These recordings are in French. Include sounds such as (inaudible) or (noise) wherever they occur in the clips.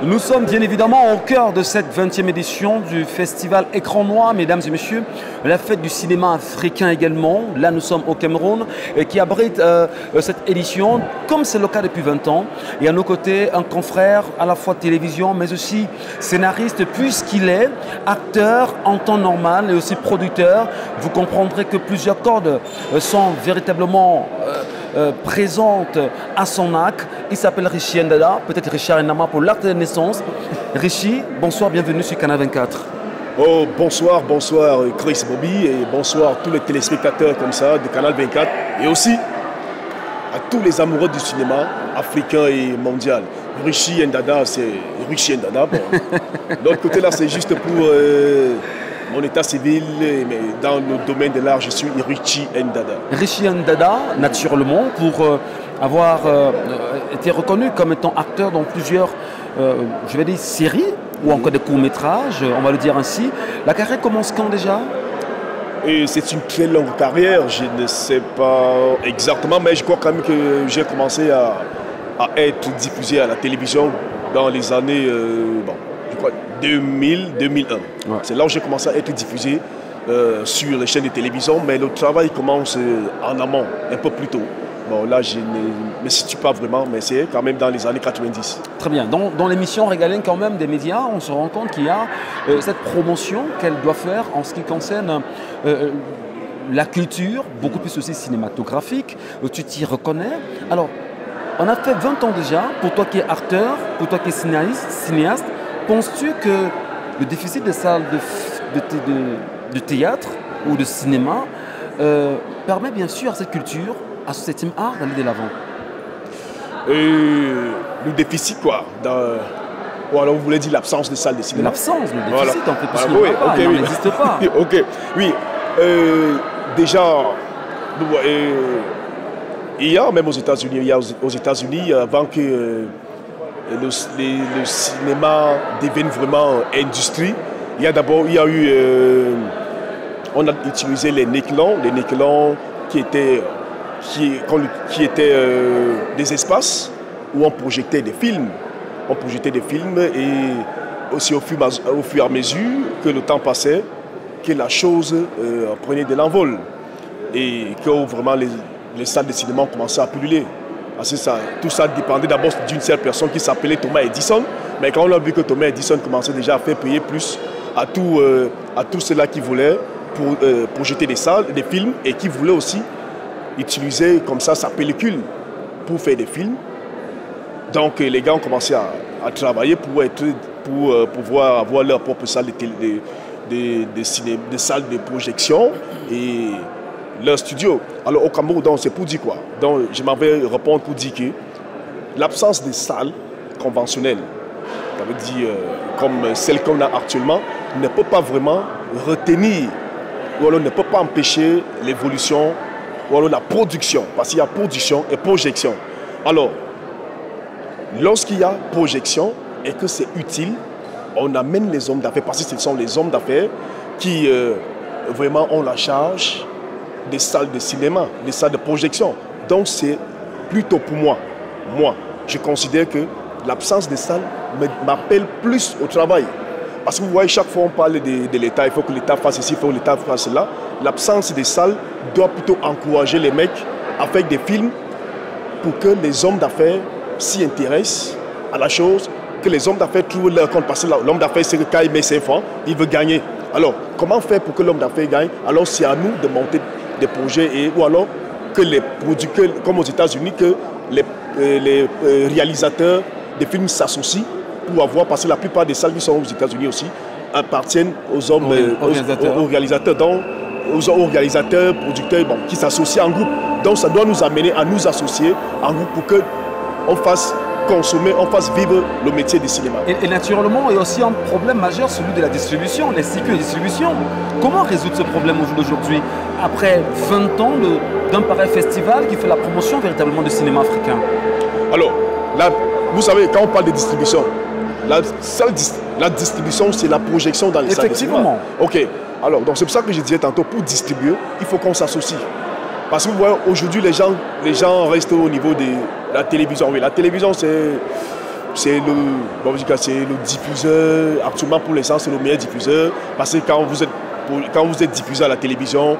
Nous sommes bien évidemment au cœur de cette 20e édition du festival Écran Noir, mesdames et messieurs, la fête du cinéma africain également. Là, nous sommes au Cameroun, euh, qui abrite euh, euh, cette édition, comme c'est le cas depuis 20 ans. Et à nos côtés, un confrère à la fois télévision, mais aussi scénariste, puisqu'il est acteur en temps normal et aussi producteur. Vous comprendrez que plusieurs cordes sont véritablement présente à son acte. Il s'appelle Richie Ndada, peut-être Richard Nama pour l'acte de naissance. Richie, bonsoir, bienvenue sur Canal 24. Oh, bonsoir, bonsoir Chris Bobby et bonsoir tous les téléspectateurs comme ça de Canal 24 et aussi à tous les amoureux du cinéma africain et mondial. Richie Ndada, c'est Richie Ndada. Bon. (laughs) L'autre côté là, c'est juste pour euh, mon état civil, mais dans le domaine de l'art, je suis Richie Ndada. Richie Ndada, naturellement, pour euh, avoir euh, été reconnu comme étant acteur dans plusieurs, euh, je vais dire, séries ou encore des courts-métrages, on va le dire ainsi. La carrière commence quand déjà? Et c'est une très longue carrière, je ne sais pas exactement, mais je crois quand même que j'ai commencé à, être diffusé à la télévision dans les années, bon, je crois, 2000-2001. C'est là où j'ai commencé à être diffusé euh, sur les chaînes de télévision, mais le travail commence euh, en amont, un peu plus tôt. Bon, là, je ne me situe pas vraiment, mais c'est quand même dans les années 90. Très bien. Dans, dans l'émission Régalène, quand même, des médias, on se rend compte qu'il y a euh, cette promotion qu'elle doit faire en ce qui concerne la culture, beaucoup plus aussi cinématographique. Tu t'y reconnais. Alors, on a fait 20 ans déjà, pour toi qui es acteur, pour toi qui es cinéaste, cinéaste Penses-tu que le déficit des salles de, théâtre ou de cinéma euh, permet bien sûr à cette culture, à ce septième art d'aller de l'avant? Euh, Le déficit quoi Ou alors vous voulez dire l'absence de salles de cinéma? L'absence, le déficit en fait, parce voilà, oui, pas, il n'existe pas. (laughs) ok, oui. Euh, déjà, il y a même aux États-Unis, il y a aux États-Unis, avant que le, cinéma devienne vraiment industrie. Il y a d'abord, il y a eu, euh, on a utilisé les Néclons, les Néclons qui étaient, qui, qui étaient euh, des espaces où on projetait des films. On projetait des films et aussi au fur, au fur et à mesure que le temps passait, que la chose euh, prenait de l'envol et que vraiment les, les salles de cinéma commencé à pulluler. Tout ça dépendait d'abord d'une seule personne qui s'appelait Thomas Edison. Mais quand on a vu que Thomas Edison commençait déjà à faire payer plus à, tout, euh, à tous ceux-là qui voulaient pour, euh, projeter des salles, des films et qui voulaient aussi utiliser comme ça sa pellicule pour faire des films. Donc les gars ont commencé à, travailler pour, être, pour euh, pouvoir avoir leur propre salle de, salles de projection. Et leur studio. Alors au Cameroun, c'est pour dire quoi? Donc, Je m'en vais répondre pour dire que l'absence des salles conventionnelles, ça veut dire euh, comme celle qu'on a actuellement, ne peut pas vraiment retenir ou alors ne peut pas empêcher l'évolution ou alors la production. Parce qu'il y a production et projection. Alors, lorsqu'il y a projection et que c'est utile, on amène les hommes d'affaires, parce que ce sont les hommes d'affaires qui euh, vraiment ont la charge des salles de cinéma, des salles de projection. Donc c'est plutôt pour moi, moi, je considère que l'absence des salles m'appelle plus au travail. Parce que vous voyez, chaque fois on parle de, l'État, il faut que l'État fasse ici, il faut que l'État fasse cela. L'absence des salles doit plutôt encourager les mecs à faire des films pour que les hommes d'affaires s'y intéressent à la chose, que les hommes d'affaires trouvent leur compte. Parce que l'homme d'affaires, c'est que quand il met ses fonds, il veut gagner. Alors, comment faire pour que l'homme d'affaires gagne? Alors, c'est à nous de monter des projets et, ou alors que les producteurs, comme aux États-Unis, que les, euh, les, euh, réalisateurs des films s'associent pour avoir, parce que la plupart des salles qui sont aux États-Unis aussi appartiennent aux hommes, euh, aux, réalisateurs, donc aux, organisateurs, producteurs bon, qui s'associent en groupe. Donc ça doit nous amener à nous associer en groupe pour que on fasse consommer, on fasse vivre le métier du cinéma. Et, naturellement, il y a aussi un problème majeur, celui de la distribution, les cycles de distribution. Comment résoudre ce problème aujourd'hui, après 20 ans d'un pareil festival qui fait la promotion véritablement du cinéma africain? Alors, là, vous savez, quand on parle de distribution, la, la distribution, c'est la projection dans les salles de cinéma. Ok. Alors, donc c'est pour ça que je disais tantôt, pour distribuer, il faut qu'on s'associe. Parce que vous voyez, aujourd'hui, les gens, les gens restent au niveau de la télévision. Oui, la télévision, c'est c'est le, bon, c'est le diffuseur, actuellement pour l'instant c'est le meilleur diffuseur, parce que quand vous êtes, quand vous êtes à la télévision,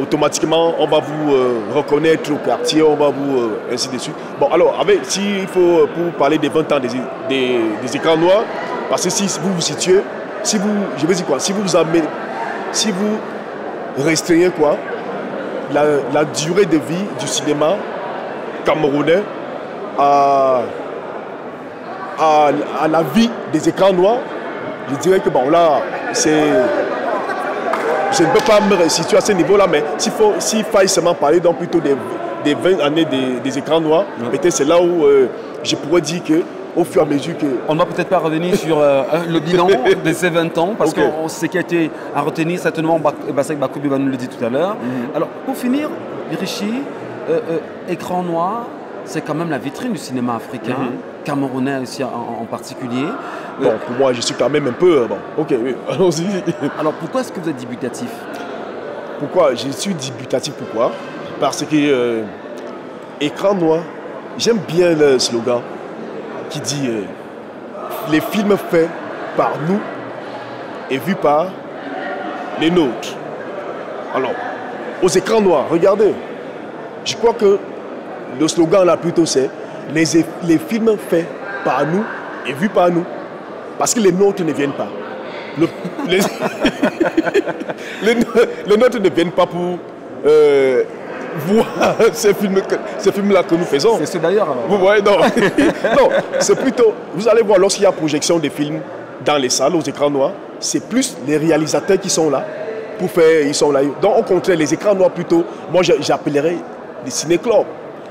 automatiquement on va vous euh, reconnaître au quartier, on va vous, euh, ainsi de suite. Bon alors, avec, faut, pour parler des 20 ans des, des, écrans noirs, parce que si vous vous situez, si vous, je veux dire quoi, si vous vous amenez, si vous restreignez quoi, la, la durée de vie du cinéma camerounais à à, la vie des écrans noirs, je dirais que bon là, c'est. Je ne peux pas me situer à ce niveau-là, mais s'il faut, s'il faille seulement parler donc plutôt des, des 20 années des, écrans noirs, peut-être c'est là où euh, je pourrais dire que au fur et à mesure que... On ne va peut-être pas revenir sur euh, le bilan de ces 20 ans, parce que ce qui a été à retenir, certainement, Bassek Bakoubi va nous le dire tout à l'heure. Mhm. Alors, pour finir, Richie, euh, écran noir, c'est quand même la vitrine du cinéma africain, mhm. camerounais aussi en, particulier. Bon, pour moi, je suis quand même un peu. Euh, bon, ok, oui, (laughs) allons-y. Alors, pourquoi est-ce que vous êtes débutatif Pourquoi? Je suis débutatif, pourquoi? Parce que euh, écran noir, j'aime bien le slogan qui dit euh, les films faits par nous et vus par les nôtres. Alors, aux écrans noirs, regardez, je crois que le slogan là plutôt c'est les, les films faits par nous et vus par nous. Parce que les nôtres ne viennent pas. les, (laughs) nôtres ne viennent pas pour euh, voir ces films-là ces films que nous faisons. C'est ce d'ailleurs. Vous voyez, non. (laughs) non, c'est plutôt. Vous allez voir, lorsqu'il y a projection des films dans les salles, aux écrans noirs, c'est plus les réalisateurs qui sont là pour faire. Ils sont là. Donc, au contraire, les écrans noirs, plutôt, moi, j'appellerais des ciné-clubs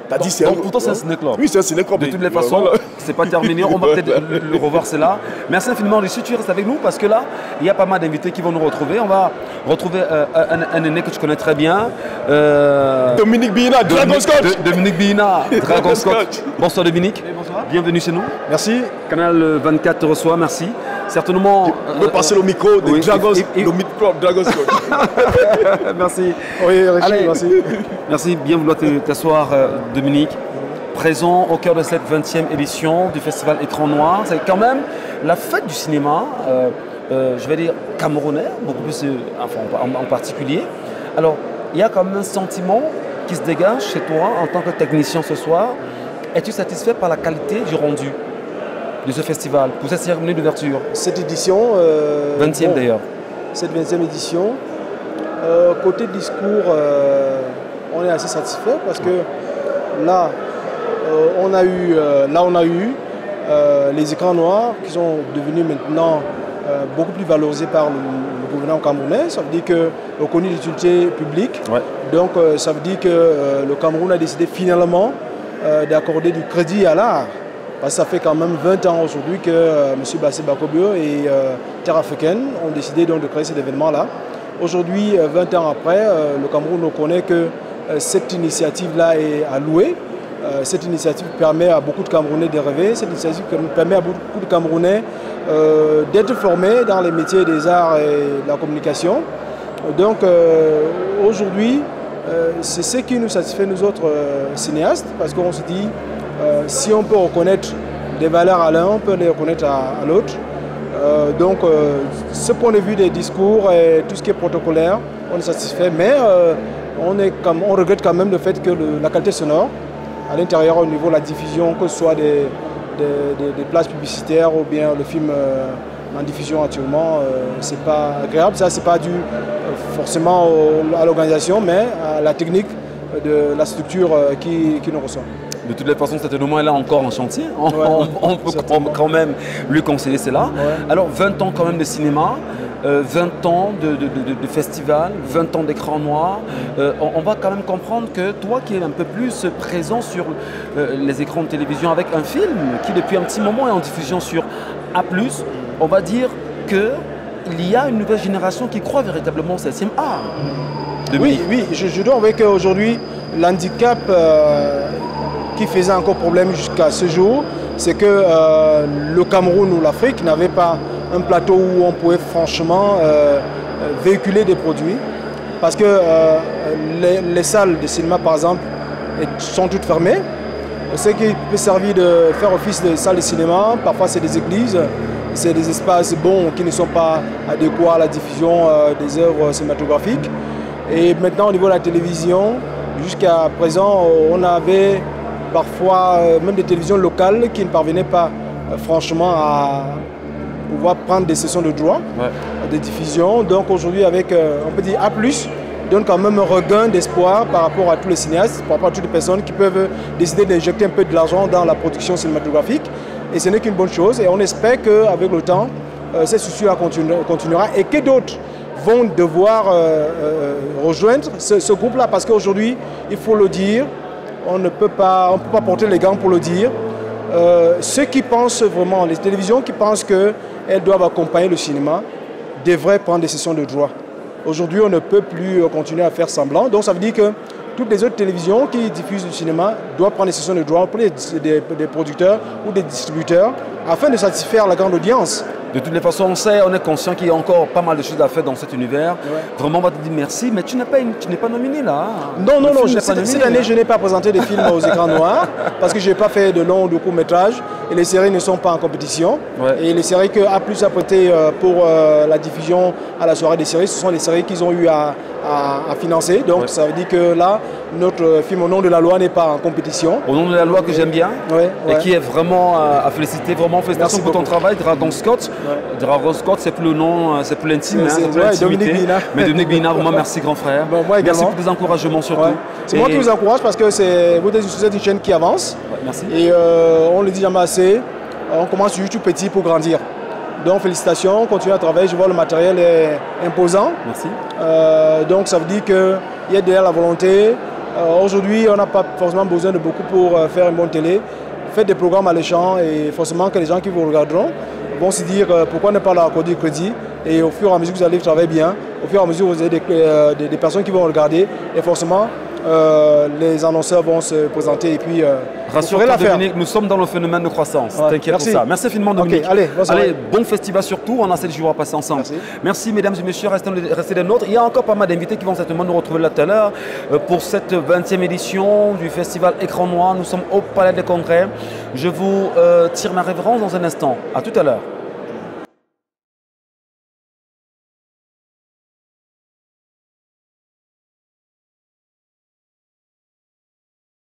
donc, pourtant, c'est un ciné-club. Oui, c'est un ciné-club. De toutes les façons, c'est pas terminé. On va (laughs) peut-être le revoir, c'est là. Merci infiniment, Lucie. Tu restes avec nous parce que là, il y a pas mal d'invités qui vont nous retrouver. On va retrouver euh, un, aîné que tu connais très bien. Euh, Dominique Bina, Dragon Scott. Dominique Bina, (laughs) Dragon Scott. Bonsoir, Dominique. bonsoir. Bienvenue chez nous. Merci. Canal 24 te reçoit. Merci. Certainement. On peut passer le micro de Dragon, le micro Dragon Scott. (laughs) merci. Oui, merci. Merci. Bien vouloir t'asseoir, euh, Dominique. Présent au cœur de cette 20e édition du festival Écran Noir. C'est quand même la fête du cinéma, euh, euh, je vais dire camerounais, beaucoup plus enfin, en, particulier. Alors, il y a quand même un sentiment qui se dégage chez toi en tant que technicien ce soir. Es-tu satisfait par la qualité du rendu de ce festival, pour cette cérémonie d'ouverture? Cette édition. 20e euh, d'ailleurs. Cette 20e édition. Euh, côté discours, euh, on est assez satisfait parce que là, on a eu, là, on a eu les écrans noirs qui sont devenus maintenant beaucoup plus valorisés par le, gouvernement camerounais. Ça veut dire que reconnu d'utilité publique. Donc, ça veut dire que le Cameroun a décidé finalement d'accorder du crédit à l'art ça fait quand même 20 ans aujourd'hui que euh, M. Bassé Bakobio et euh, Terre africaine ont décidé donc de créer cet événement-là. Aujourd'hui, 20 euh, ans après, le Cameroun reconnaît que cette initiative-là est allouée. Cette initiative permet à beaucoup de Camerounais de rêver. Cette initiative permet à beaucoup de Camerounais d'être formés dans les métiers des arts et de la communication. Donc aujourd'hui, c'est ce qui nous satisfait, nous autres cinéastes, parce qu'on se dit, euh, si on peut reconnaître des valeurs à l'un, on peut les reconnaître à, l'autre. Euh, donc, euh, ce point de vue des discours et tout ce qui est protocolaire, on est satisfait, mais on, est on regrette quand même le fait que la qualité sonore, à l'intérieur, au niveau de la diffusion, que ce soit des, places publicitaires ou bien le film en diffusion actuellement, c'est pas agréable. Ça, c'est pas dû forcément à l'organisation, mais à la technique de la structure qui, qui nous reçoit. De toutes les façons, cet événement est là encore en chantier. On, peut quand même lui conseiller cela. Alors, 20 ans quand même de cinéma, 20 euh, ans de, festival, 20 ans d'écran noir. Euh, on, va quand même comprendre que toi qui es un peu plus présent sur euh, les écrans de télévision avec un film qui depuis un petit moment est en diffusion sur A+, on va dire qu'il y a une nouvelle génération qui croit véritablement au 7e art. Oui, oui, je, je dois avec aujourd'hui l'handicap qui faisait encore problème jusqu'à ce jour, c'est que euh, le Cameroun ou l'Afrique n'avait pas un plateau où on pouvait franchement euh, véhiculer des produits. Parce que euh, les, salles de cinéma, par exemple, sont toutes fermées. ce qui peut servir de faire office de salle de cinéma. Parfois, c'est des églises, c'est des espaces bons qui ne sont pas adéquats à la diffusion euh, des œuvres cinématographiques. Et maintenant, au niveau de la télévision, jusqu'à présent, on avait parfois euh, même des télévisions locales qui ne parvenaient pas euh, franchement à pouvoir prendre des sessions de droit de diffusion. Donc aujourd'hui, avec, on peut dire A+, donne quand même un regain d'espoir par rapport à tous les cinéastes, par rapport à toutes les personnes qui peuvent décider d'injecter un peu de l'argent dans la production cinématographique. Et ce n'est qu'une bonne chose. Et on espère qu'avec le temps, euh, cette structure continuera et que d'autres vont devoir euh, euh, rejoindre ce, groupe-là. Parce qu'aujourd'hui, il faut le dire, on ne peut pas, on peut pas porter les gants pour le dire. ceux qui pensent vraiment, les télévisions qui pensent qu'elles doivent accompagner le cinéma, devraient prendre des sessions de droit. Aujourd'hui, on ne peut plus euh, continuer à faire semblant. Donc ça veut dire que toutes les autres télévisions qui diffusent du cinéma doivent prendre des sessions de droit des, des producteurs ou des distributeurs afin de satisfaire la grande audience. De toutes les façons, on sait, on est conscient qu'il y a encore pas mal de choses à faire dans cet univers. Vraiment, on va te dire merci, mais tu n'es pas, pas nominé là. Non, non, non. cette, année, je n'ai pas présenté de films aux écrans noirs (laughs) parce que je n'ai pas fait de long ou de court métrage et les séries ne sont pas en compétition. Et les séries que A plus a prêté euh, pour euh, la diffusion à la soirée des séries, ce sont les séries qu'ils ont eu à, à, financer. Donc ça veut dire que là, notre film Au nom de la loi n'est pas en compétition. Au nom de la loi que j'aime bien et qui est vraiment à féliciter, vraiment félicitations pour ton travail, Dragon Scott. Dragon Scott, c'est plus le nom, euh, c'est plus l'intime, hein, c'est Dominique Binard. Mais Dominique Binard, vraiment (laughs) merci grand frère. moi Merci pour tes encouragements surtout. C'est moi qui vous encourage parce que vous êtes une chaîne qui avance. merci. Et euh, on le dit jamais assez, on commence YouTube petit pour grandir. Donc félicitations, continuez à travailler, je vois le matériel est imposant. Merci. Euh, donc ça veut dire qu'il y a derrière la volonté. Euh, aujourd'hui, on n'a pas forcément besoin de beaucoup pour euh, faire une bonne télé. Faites des programmes alléchants et forcément que les gens qui vous regarderont vont se dire pourquoi ne pas leur accorder du crédit. Et au fur et à mesure que vous allez travailler bien, au fur et à mesure vous avez des, personnes qui vont regarder, et forcément euh, les annonceurs vont se présenter et puis euh, Rassure-toi Dominique, nous sommes dans le phénomène de croissance. T'inquiète pour ça. Merci infiniment Dominique. allez, allez bon festival surtout, on a 7 jours à passer ensemble. Merci, mesdames et messieurs, restez, restez des nôtres. Il y a encore pas mal d'invités qui vont certainement nous retrouver là tout à l'heure euh, pour cette 20e édition du festival Écran Noir. Nous sommes au Palais des Congrès. Je vous euh, tire ma révérence dans un instant. À tout à l'heure.